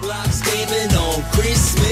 Blocks gaming on Christmas.